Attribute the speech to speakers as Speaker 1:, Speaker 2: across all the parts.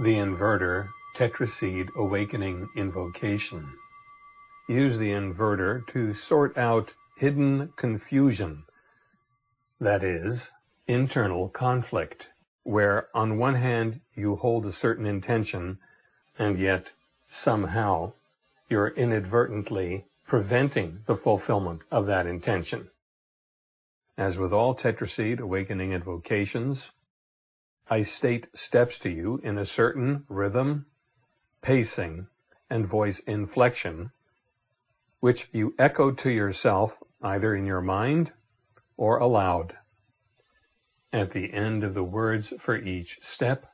Speaker 1: the invertor tetraseed awakening invocation. Use the invertor to sort out hidden confusion, that is, internal conflict, where on one hand you hold a certain intention and yet somehow you're inadvertently preventing the fulfillment of that intention. As with all tetraseed awakening invocations, I state steps to you in a certain rhythm, pacing, and voice inflection, which you echo to yourself either in your mind or aloud. At the end of the words for each step,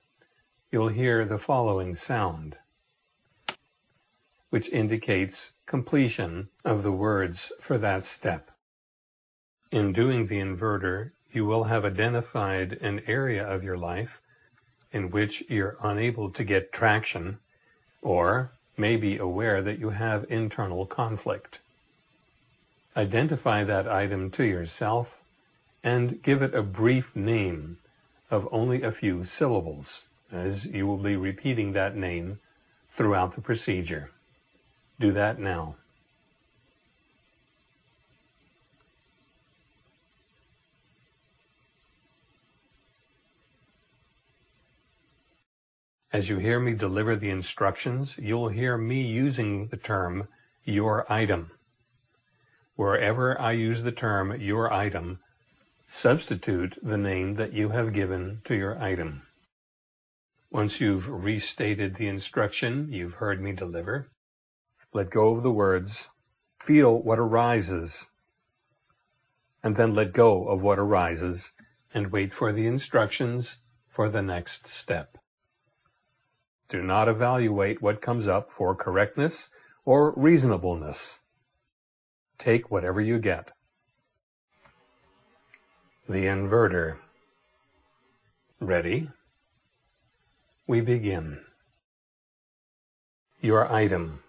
Speaker 1: you'll hear the following sound, which indicates completion of the words for that step. In doing the invertor, you will have identified an area of your life in which you're unable to get traction or may be aware that you have internal conflict. Identify that item to yourself and give it a brief name of only a few syllables, as you will be repeating that name throughout the procedure. Do that now. As you hear me deliver the instructions, you'll hear me using the term your item. Wherever I use the term your item, substitute the name that you have given to your item. Once you've restated the instruction you've heard me deliver, let go of the words, feel what arises, and then let go of what arises and wait for the instructions for the next step. Do not evaluate what comes up for correctness or reasonableness. Take whatever you get. The invertor. Ready? We begin. Your item.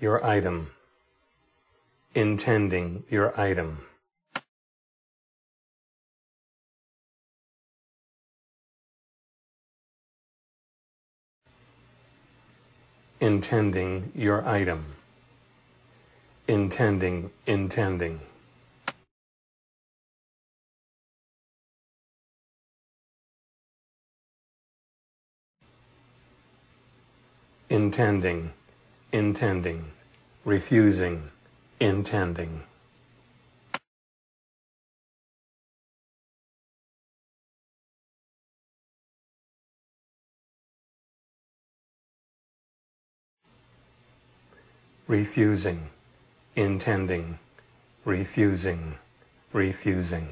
Speaker 1: Your item. Intending your item. Intending your item. Intending, intending. Intending, intending. Refusing, intending. Refusing, intending, refusing, refusing.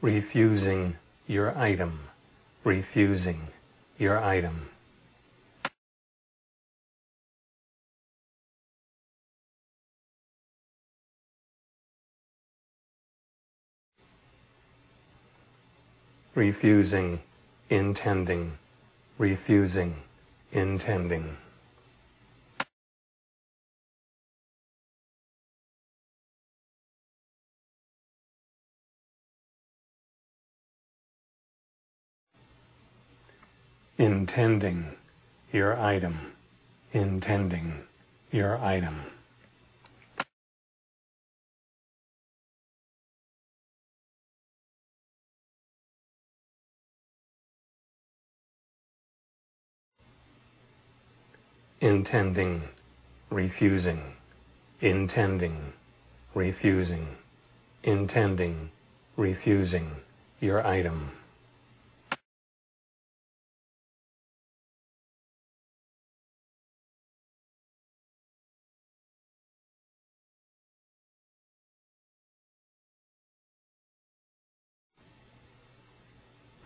Speaker 1: Refusing your item, refusing your item. Refusing, intending, refusing, intending. Intending your item, intending your item. Intending, refusing, intending, refusing, intending, refusing your item.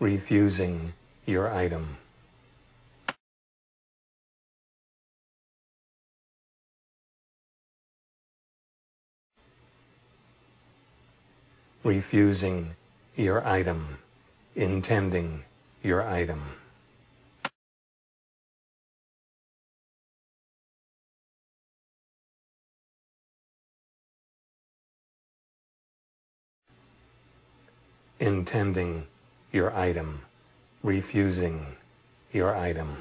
Speaker 1: refusing your item. refusing your item, intending your item. Intending your item, refusing your item.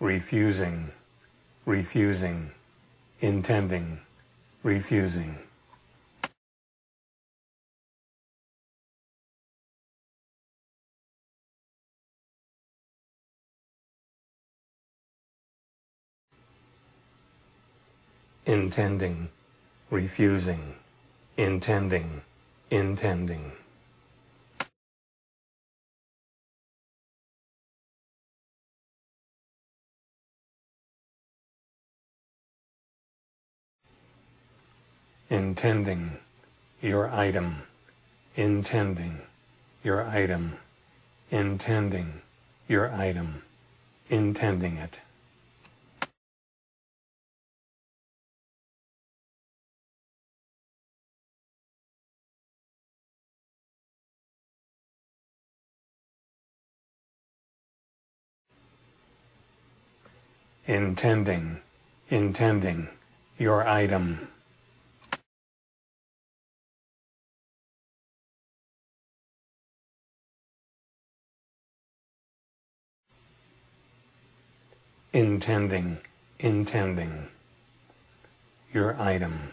Speaker 1: Refusing, refusing, intending, refusing. intending, refusing, intending, intending. Intending your item, intending your item, intending your item, intending it. intending, intending your item. Intending, intending your item.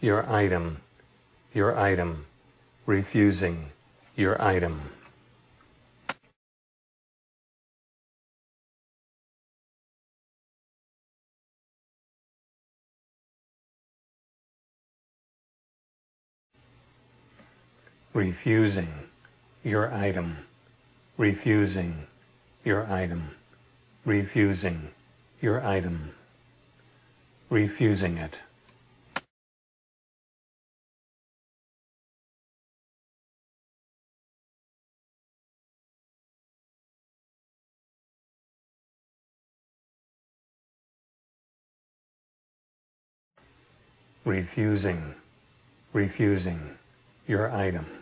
Speaker 1: Your item, your item, refusing your item. Refusing your item, refusing your item, refusing your item, refusing it. refusing, refusing your item.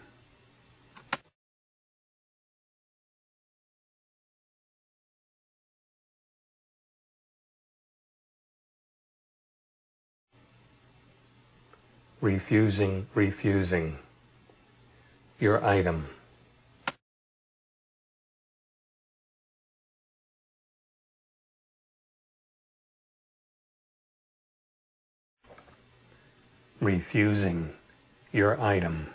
Speaker 1: Refusing, refusing your item. refusing your item.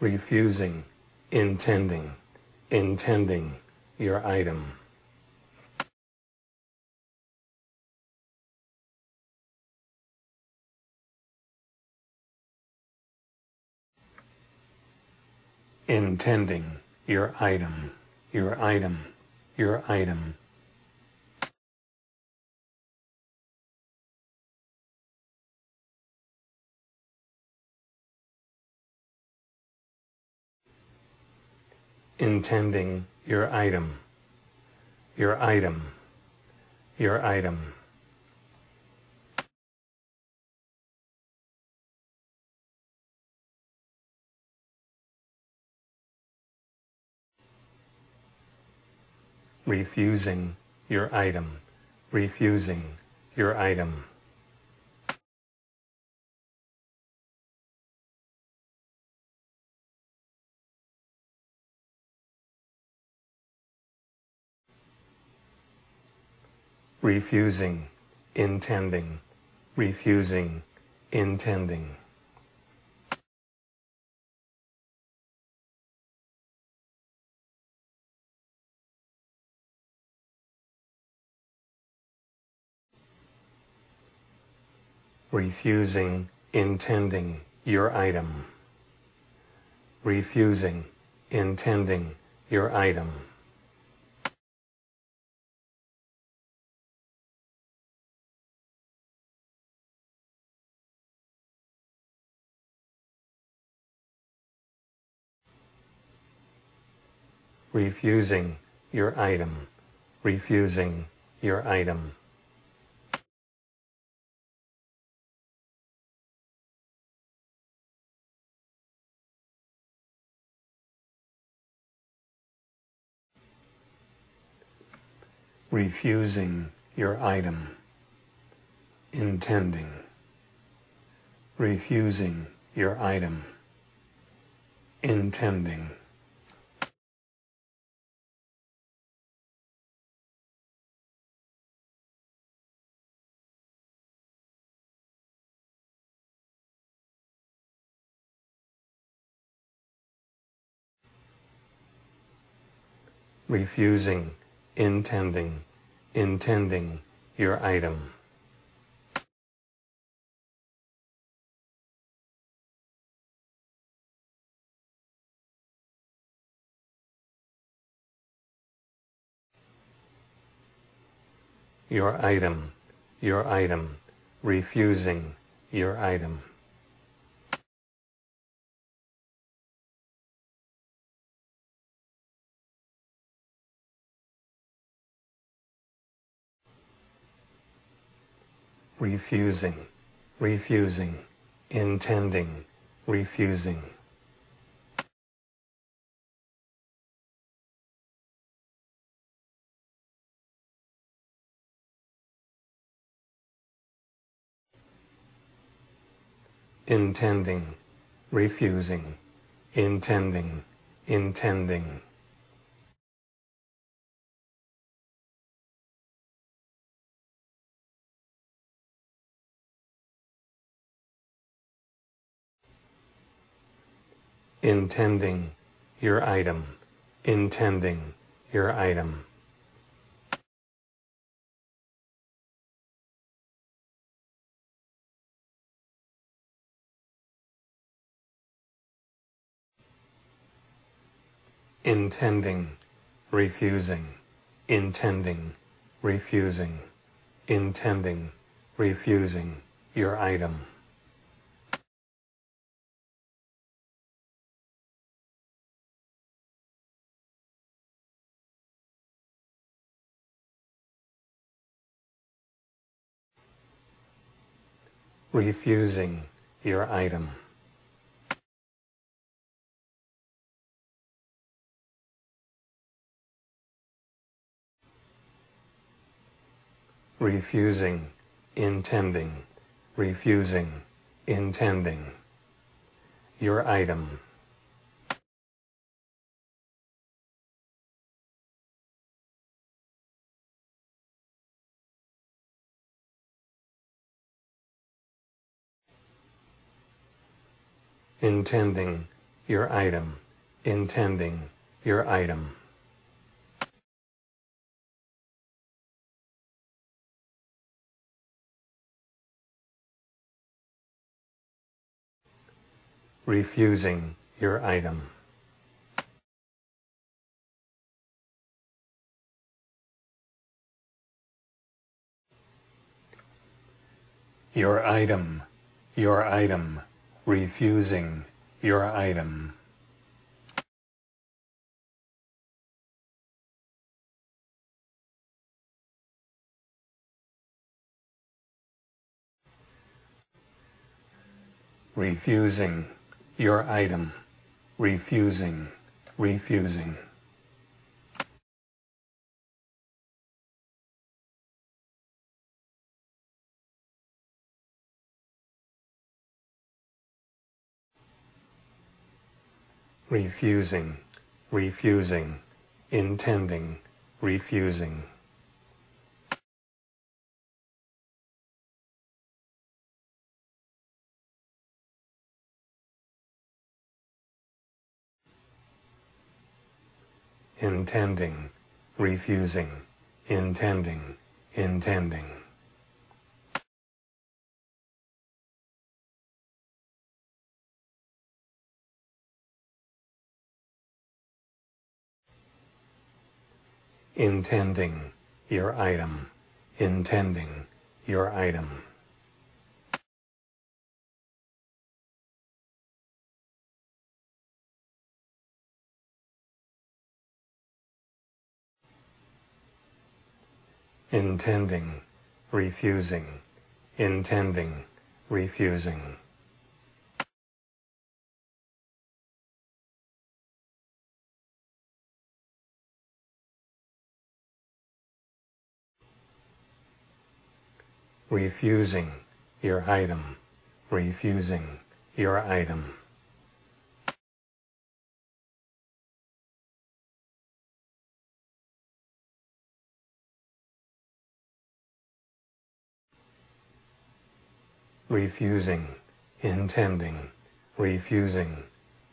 Speaker 1: refusing intending, intending your item. Intending your item, your item, your item. Intending your item, your item, your item. refusing your item, refusing your item. Refusing, intending, refusing, intending. refusing, intending your item. Refusing, intending your item. Refusing your item, refusing your item. refusing your item, intending, refusing your item, intending. Refusing, intending, intending your item. Your item, your item, refusing your item. Refusing, refusing, intending, refusing. intending, refusing, intending, intending. Intending your item, intending your item. intending, refusing, intending, refusing, intending, refusing your item. Refusing your item. refusing, intending, refusing, intending. Your item. Intending your item, intending your item. refusing your item. Your item, your item, refusing your item. refusing your item, refusing, refusing. Refusing, refusing, intending, refusing. intending, refusing, intending, intending. intending your item, intending your item. intending, refusing, intending, refusing. Refusing your item, refusing your item. refusing, intending, refusing,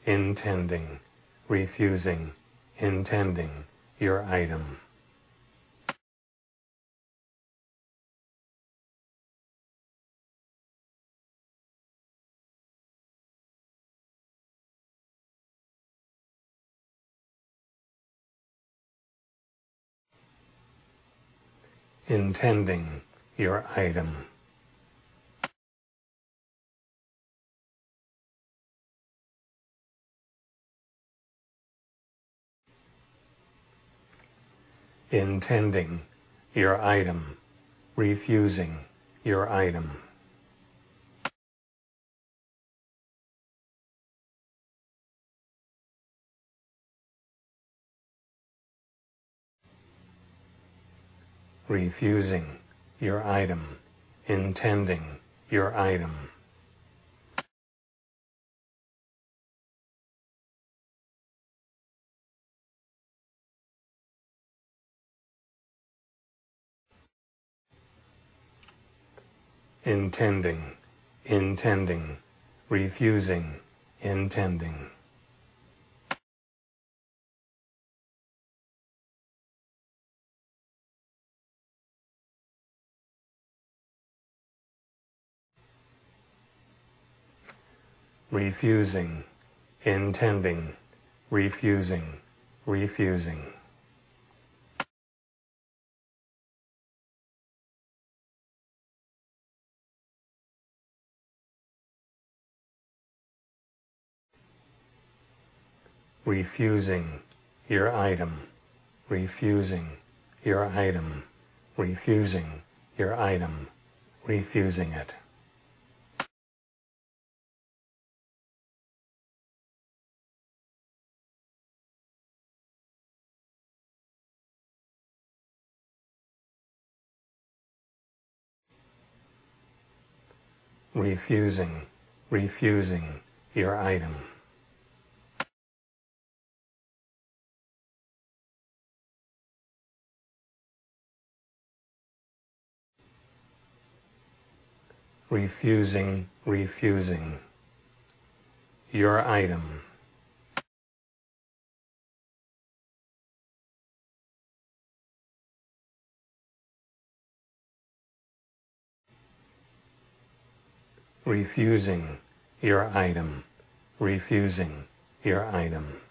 Speaker 1: intending, refusing, intending your item. Intending your item. intending your item, refusing your item. Refusing your item, intending your item. intending, intending, refusing, intending. Refusing, intending, refusing, refusing. refusing your item, refusing your item, refusing your item, refusing it. Refusing, refusing your item. refusing, refusing your item. Refusing your item, refusing your item.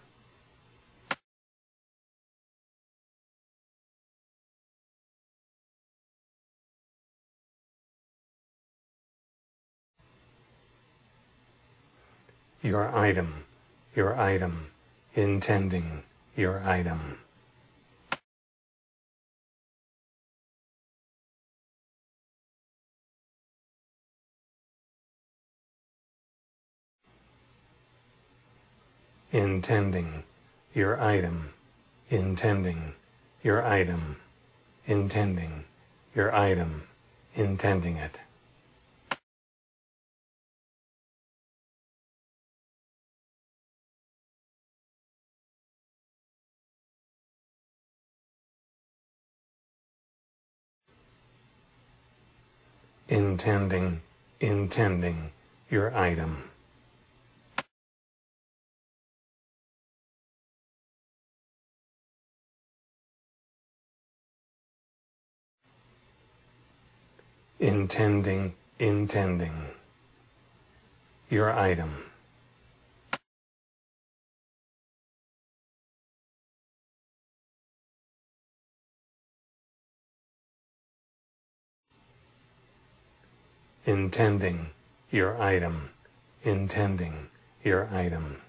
Speaker 1: Your item, your item, intending your item. Intending your item, intending your item, intending your item, intending it. intending, intending your item. Intending, intending your item. intending your item, intending your item.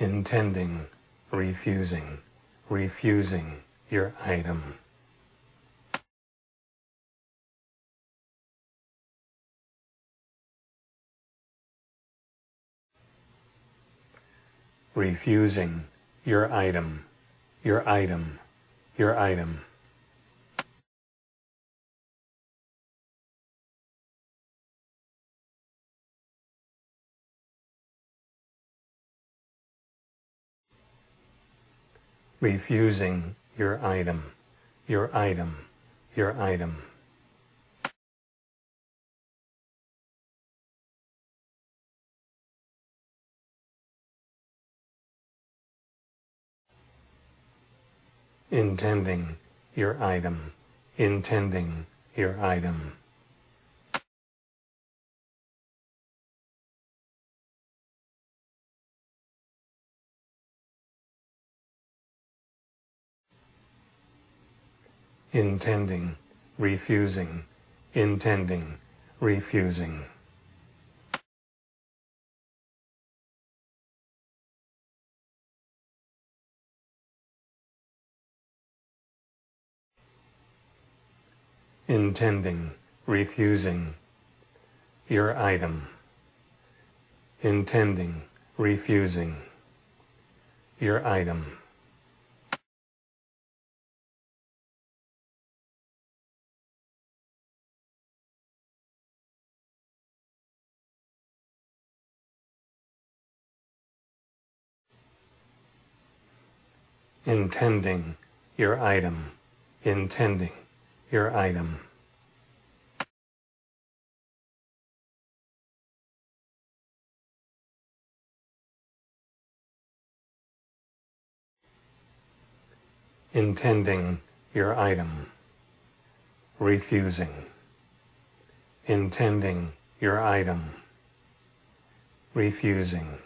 Speaker 1: Intending, refusing, refusing your item. refusing your item, your item, your item. Refusing your item, your item, your item. intending your item, intending your item. Intending, refusing, intending, refusing. intending, refusing your item, intending, refusing your item. Intending your item, intending your item. intending your item, refusing, intending your item, refusing.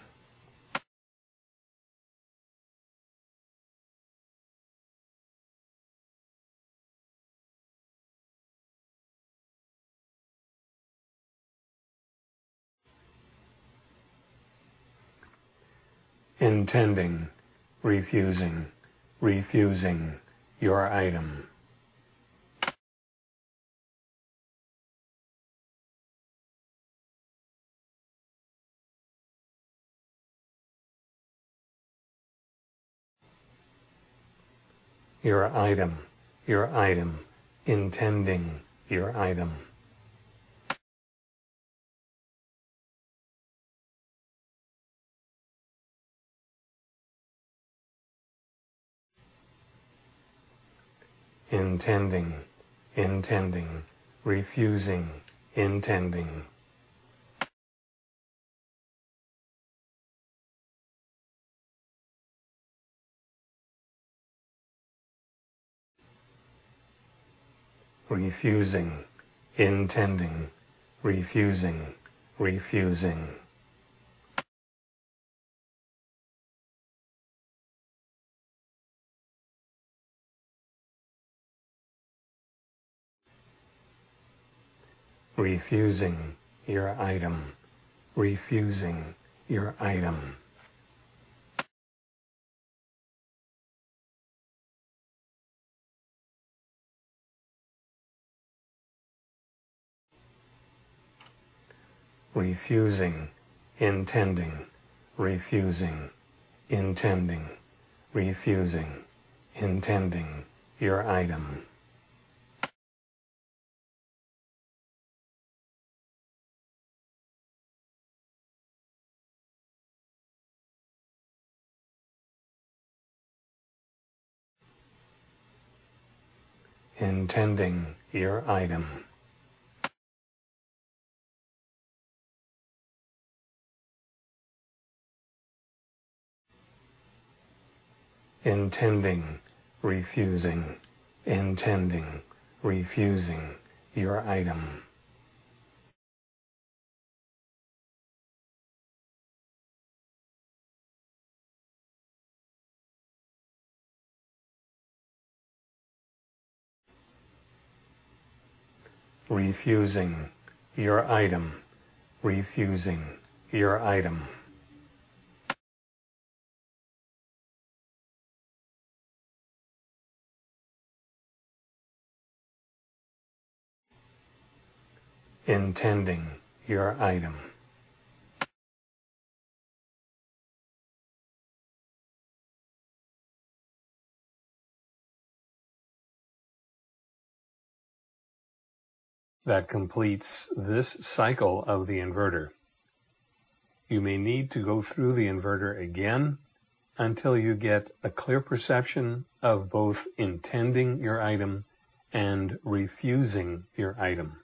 Speaker 1: Intending, refusing, refusing your item. Your item, your item, intending your item. Intending, intending, refusing, intending. refusing, intending, refusing, refusing. Refusing your item, refusing your item. refusing, intending, refusing, intending, refusing, intending your item. Intending your item. intending, refusing, intending, refusing your item. refusing your item, refusing your item. Intending your item. That completes this cycle of the invertor. You may need to go through the invertor again until you get a clear perception of both intending your item and refusing your item.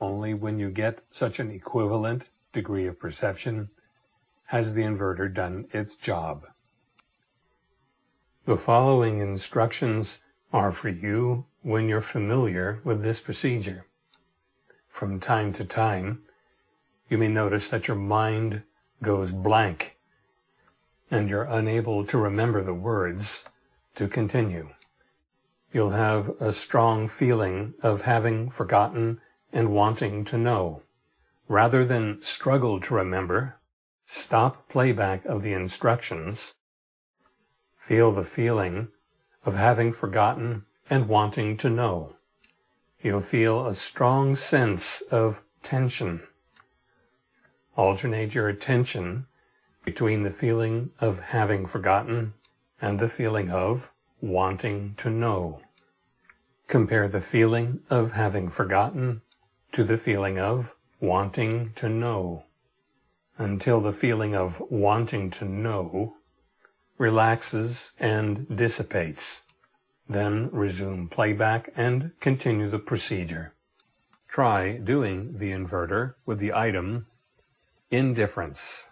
Speaker 1: Only when you get such an equivalent degree of perception has the invertor done its job. The following instructions are for you when you're familiar with this procedure. From time to time, you may notice that your mind goes blank and you're unable to remember the words to continue. You'll have a strong feeling of having forgotten and wanting to know. Rather than struggle to remember, stop playback of the instructions. Feel the feeling of having forgotten and wanting to know. You'll feel a strong sense of tension. Alternate your attention between the feeling of having forgotten and the feeling of wanting to know. Compare the feeling of having forgotten to the feeling of wanting to know until the feeling of wanting to know relaxes and dissipates. Then resume playback and continue the procedure. Try doing the invertor with the item indifference.